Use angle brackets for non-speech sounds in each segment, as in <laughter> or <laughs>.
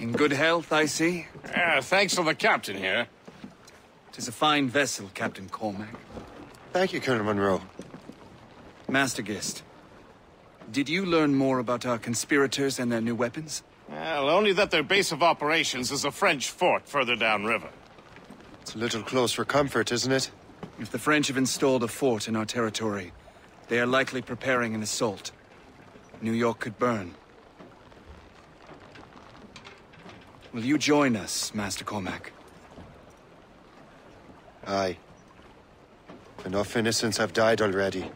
In good health, I see. Yeah, thanks to the captain here. Tis a fine vessel, Captain Cormac. Thank you, Colonel Monro. Master Gist, did you learn more about our conspirators and their new weapons? Well, only that their base of operations is a French fort further downriver. It's a little close for comfort, isn't it? If the French have installed a fort in our territory, they are likely preparing an assault. New York could burn. Will you join us, Master Cormac? Aye. Enough innocents have died already.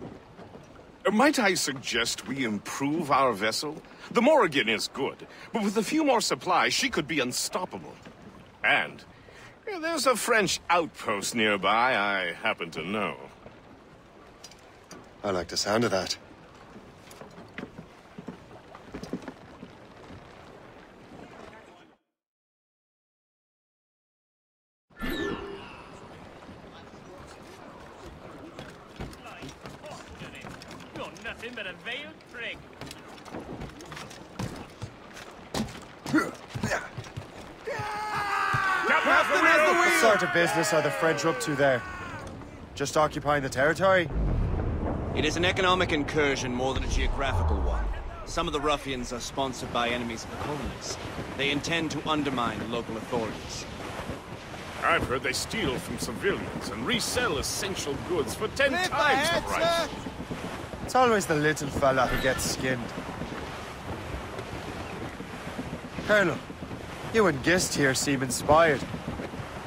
Might I suggest we improve our vessel? The Morrigan is good, but with a few more supplies, she could be unstoppable. And there's a French outpost nearby I happen to know. I like the sound of that. Nothing but a veiled prig. What sort of business are the French up to there? Just occupying the territory? It is an economic incursion more than a geographical one. Some of the ruffians are sponsored by enemies of the colonies. They intend to undermine local authorities. I've heard they steal from civilians and resell essential goods for ten times the price. It's always the little fella who gets skinned. Colonel, you and Gist here seem inspired.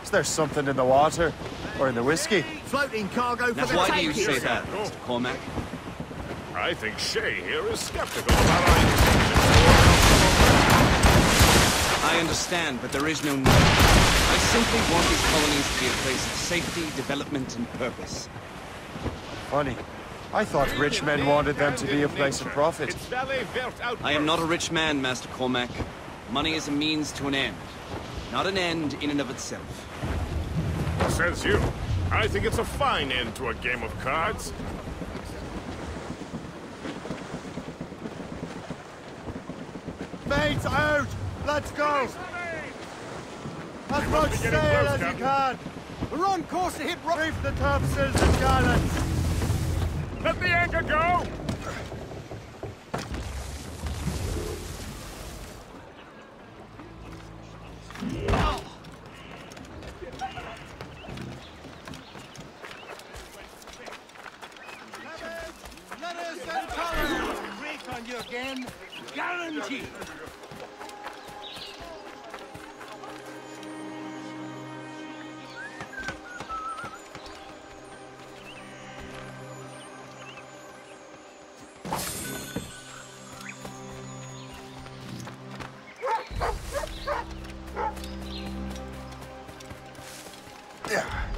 Is there something in the water? Or in the whiskey? Floating cargo for Now, the why do you say that, Mr. Cormac? I think Shay here is skeptical about our intentions. I understand, but there is no need. I simply want these colonies to be a place of safety, development, and purpose. Funny. I thought rich men wanted them to be a place of profit. It's Valley Vert I am not a rich man, Master Cormac. Money is a means to an end, not an end in and of itself. Says you. I think it's a fine end to a game of cards. Mates out! Let's go! As much be sail as you can! We're on course to hit rock. Reef the topsails and gallants! Let the anchor go! Yeah.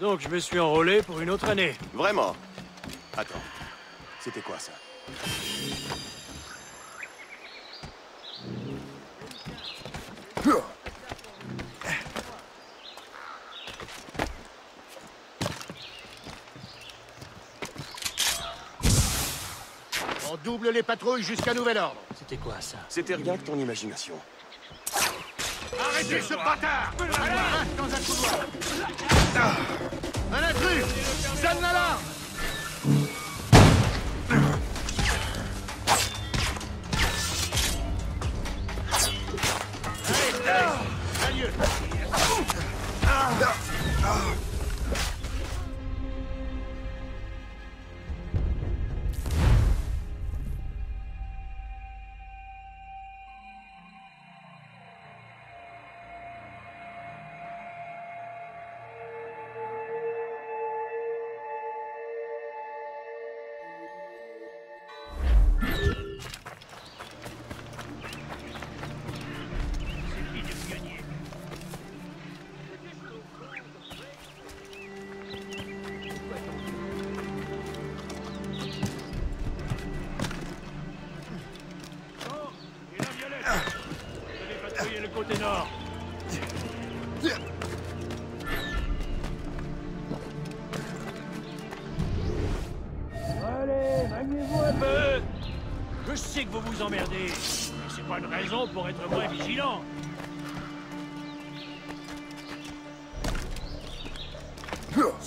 Donc je me suis enrôlé pour une autre année. Vraiment Attends, c'était quoi ça On double les patrouilles jusqu'à nouvel ordre. C'était quoi ça C'était rien que ton imagination. Arrêtez ce bâtard Allez, dans un couloir Un intrus Sonne l'alarme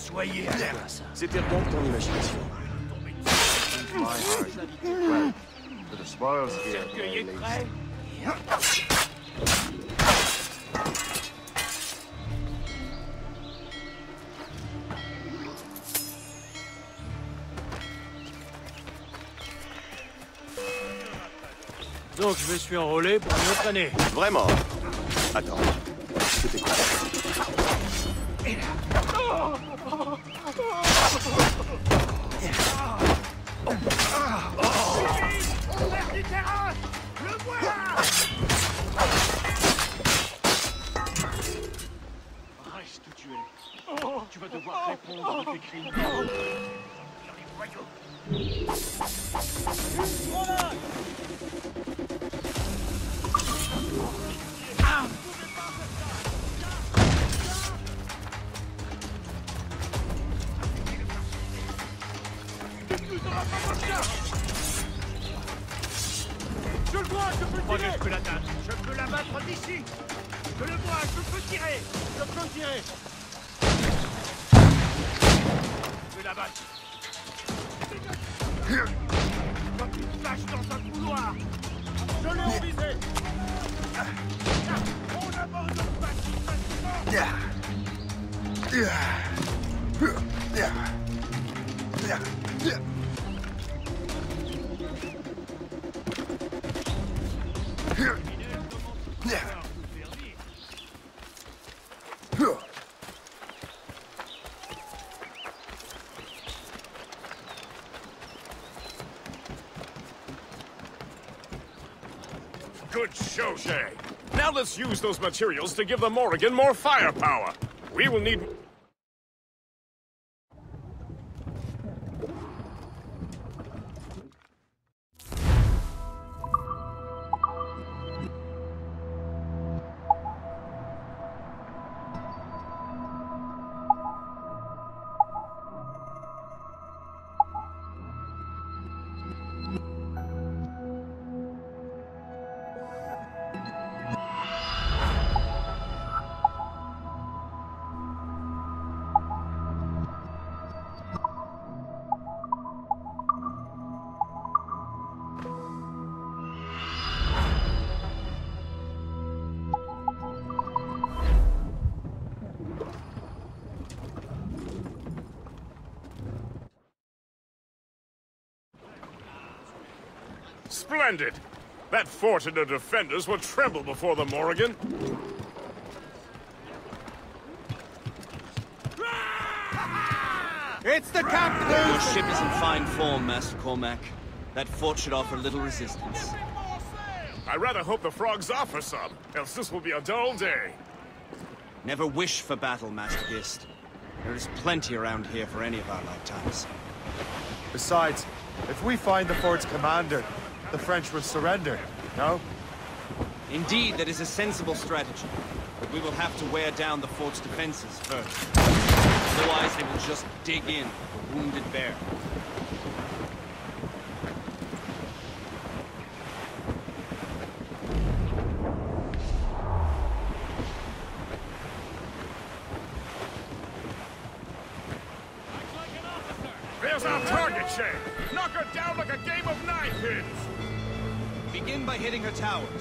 Soyez alerte C'était que ton imagination. For the spoils here. Cercueil est prêt Donc je me suis enrôlé pour une autre année. Vraiment Attends, Je peux que tirer je peux. Je peux l'abattre d'ici. Je le vois, je peux tirer. Je peux tirer. Je peux l'abattre. Tu te caches dans un couloir Je l'ai en visée On abandonne pas si facilement Good show, Shay. Now let's use those materials to give the Morrigan more firepower. We will need... Splendid! That fort and the defenders will tremble before the Morrigan. <laughs> It's the captain! Your ship is in fine form, Master Cormac. That fort should offer little resistance. I rather hope the frogs offer some, else this will be a dull day. Never wish for battle, Master Gist. There is plenty around here for any of our lifetimes. Besides, if we find the fort's commander, the French would surrender, no? Indeed, that is a sensible strategy. But we will have to wear down the fort's defenses first. Otherwise, they will just dig in, wounded bear. tower.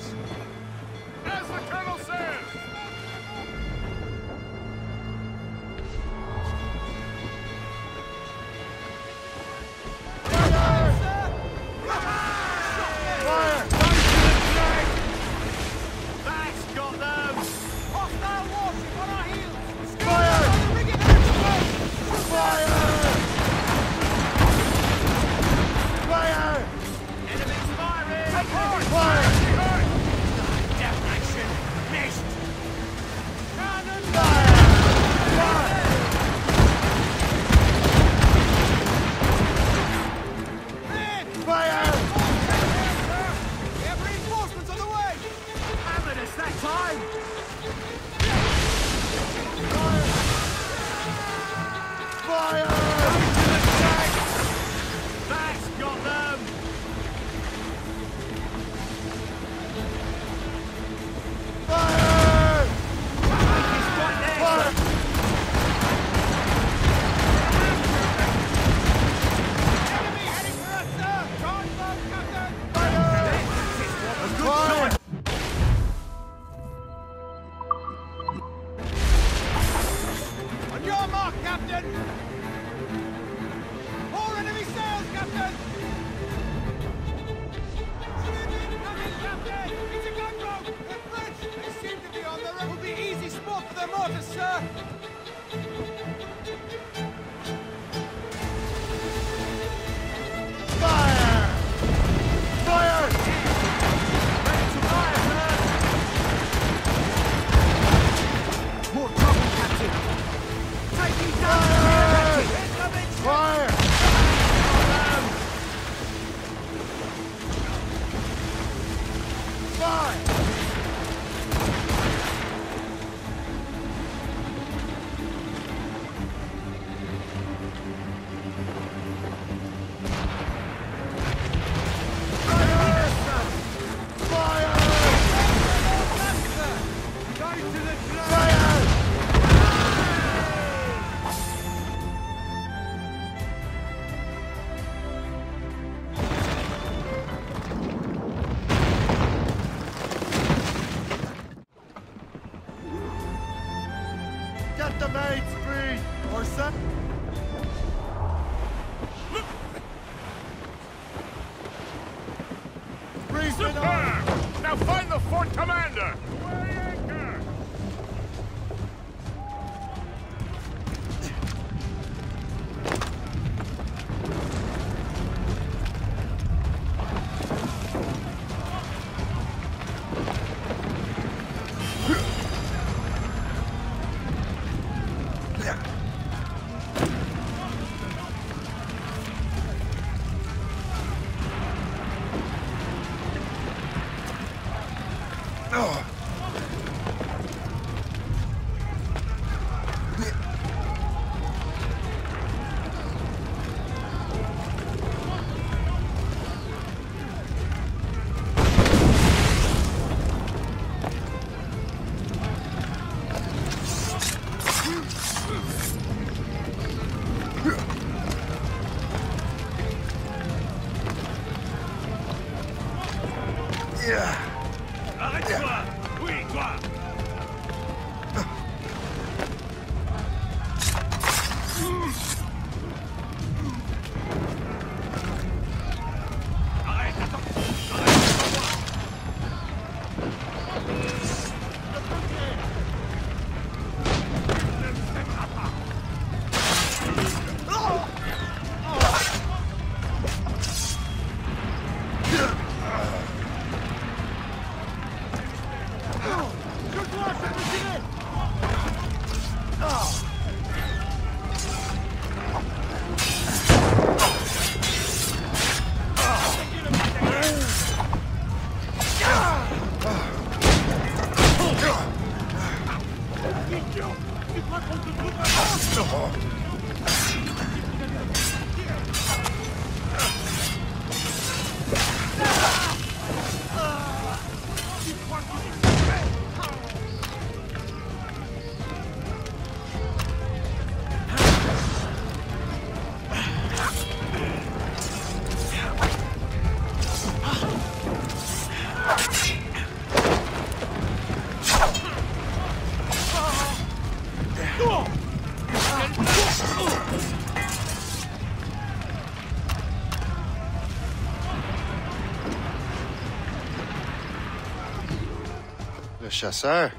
Le chasseur.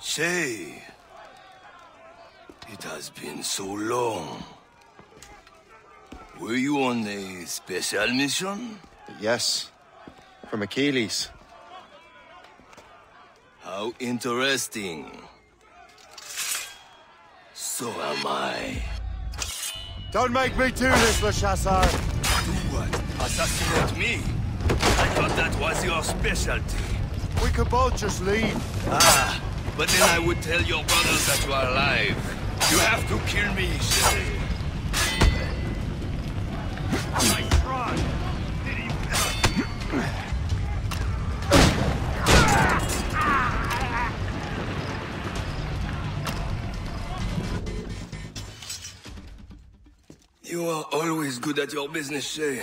Shay, it has been so long. Were you on a special mission? Yes. From Achilles. How interesting. So am I. Don't make me do this, Le Chasseur! Do what? Assassinate me? I thought that was your specialty. We could both just leave. Ah, but then I would tell your brothers that you are alive. You have to kill me, Sherry. You are always good at your business, Shay.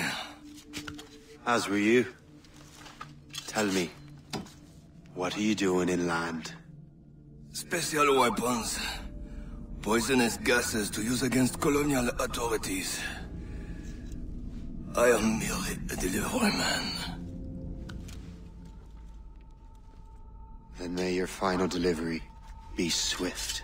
As were you. Tell me, what are you doing inland? Special weapons. Poisonous gases to use against colonial authorities. I am merely a delivery man. Then may your final delivery be swift.